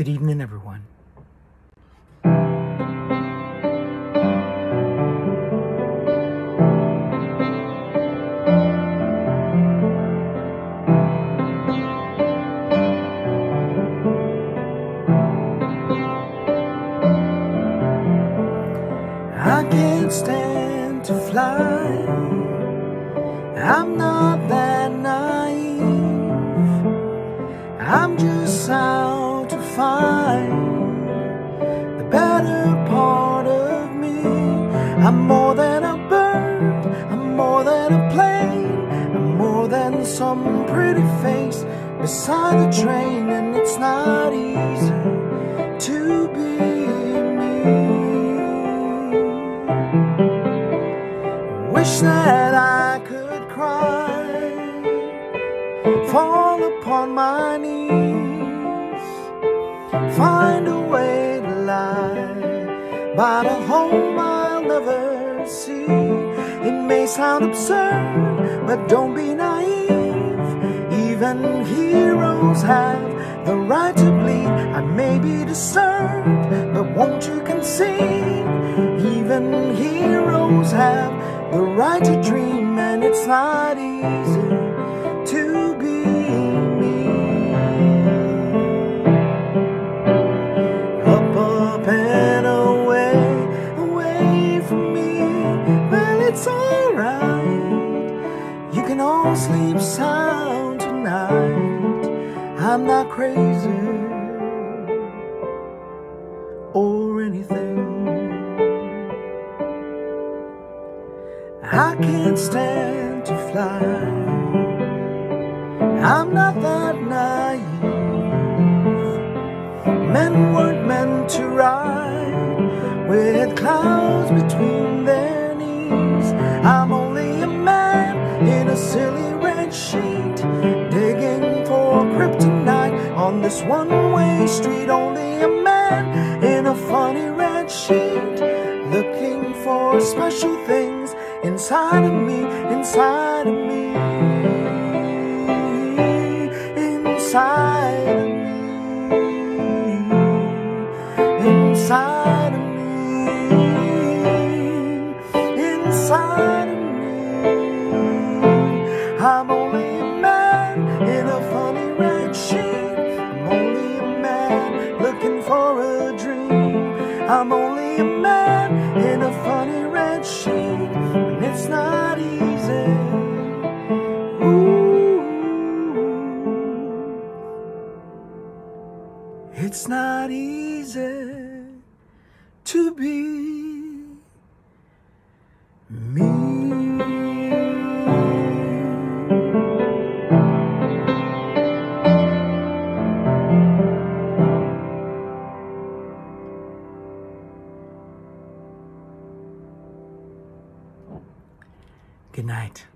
Good evening, everyone. I can't stand to fly. I'm not that better part of me. I'm more than a bird. I'm more than a plane. I'm more than some pretty face beside the train, and it's not easy to be me. Wish that I could cry, fall upon my knees, find a but a home I'll never see. It may sound absurd, but don't be naive. Even heroes have the right to bleed. I may be disturbed, but won't you concede? Even heroes have the right to dream, alright. You can all sleep sound tonight. I'm not crazy or anything. I can't stand to fly. I'm not that naive. Men weren't silly red sheet, digging for kryptonite on this one-way street. Only a man in a funny red sheet, looking for special things inside of me, inside of me, inside I'm only a man in a funny red sheet. And it's not easy. Ooh. It's not easy to be me. Good night.